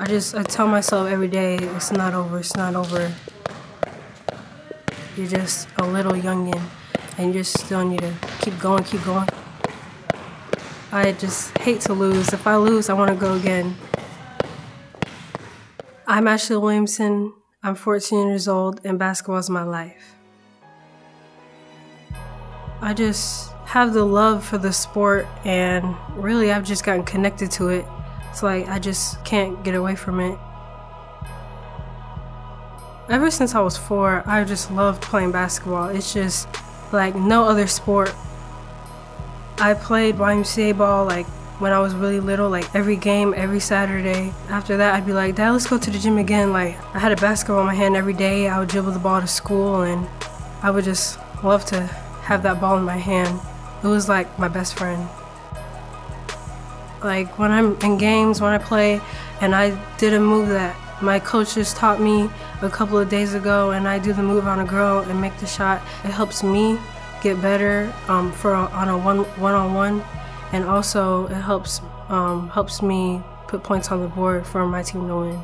I just I tell myself every day it's not over, it's not over. You're just a little youngin and you just still need to keep going, keep going. I just hate to lose. If I lose, I want to go again. I'm Ashley Williamson. I'm 14 years old and basketball is my life. I just have the love for the sport and really I've just gotten connected to it. It's like I just can't get away from it. Ever since I was four, I just loved playing basketball. It's just like no other sport. I played YMCA ball like when I was really little, like every game, every Saturday. After that, I'd be like, Dad, let's go to the gym again. Like I had a basketball in my hand every day. I would dribble the ball to school and I would just love to have that ball in my hand. It was like my best friend. Like when I'm in games, when I play, and I did a move that my coaches taught me a couple of days ago, and I do the move on a girl and make the shot. It helps me get better um, for on a one one on one, and also it helps um, helps me put points on the board for my team to win.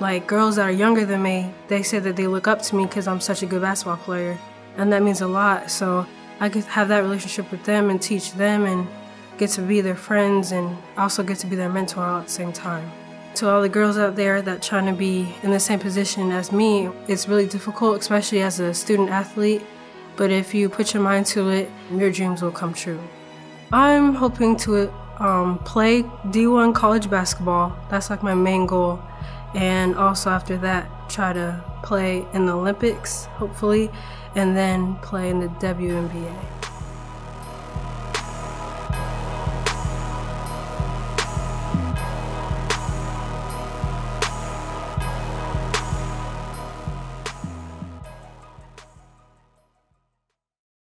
Like girls that are younger than me, they say that they look up to me because I'm such a good basketball player, and that means a lot. So I could have that relationship with them and teach them and get to be their friends and also get to be their mentor all at the same time. To all the girls out there that trying to be in the same position as me, it's really difficult, especially as a student athlete. But if you put your mind to it, your dreams will come true. I'm hoping to um, play D1 college basketball. That's like my main goal. And also after that, try to play in the Olympics, hopefully, and then play in the WNBA.